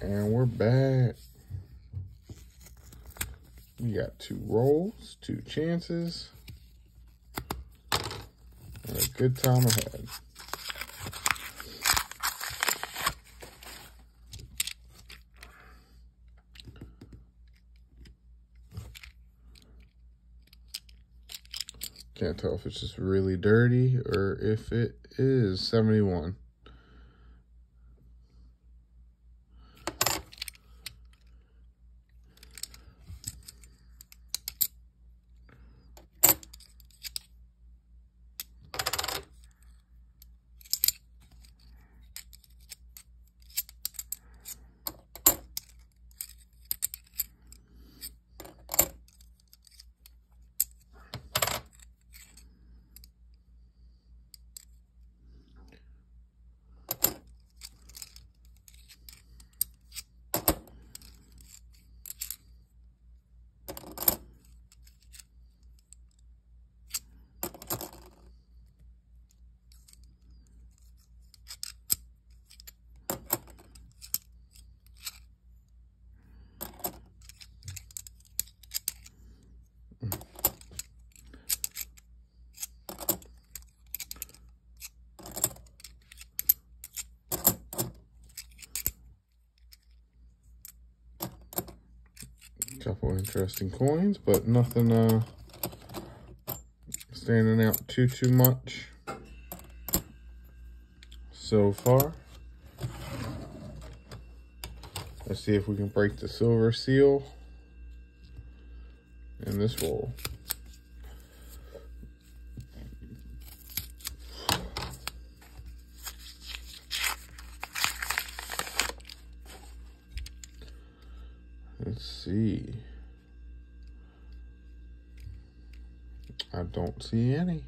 And we're back. We got two rolls, two chances. And a good time ahead. Can't tell if it's just really dirty or if it is 71. Couple interesting coins, but nothing uh, standing out too, too much so far. Let's see if we can break the silver seal in this roll. Let's see. I don't see any.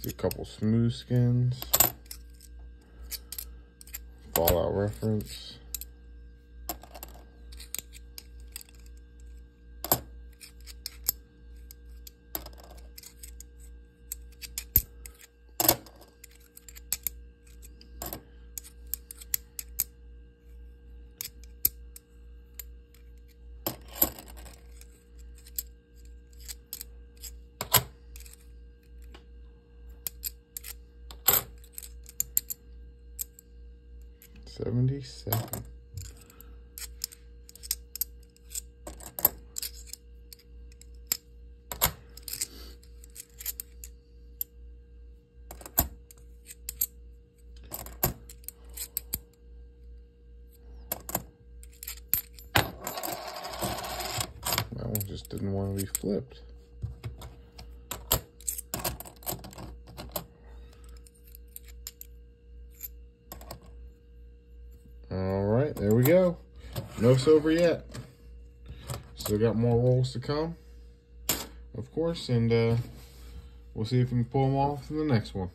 See a couple smooth skins. Fallout reference. 77. That one just didn't want to be flipped. There we go. No silver yet. Still got more rolls to come, of course, and uh, we'll see if we can pull them off in the next one.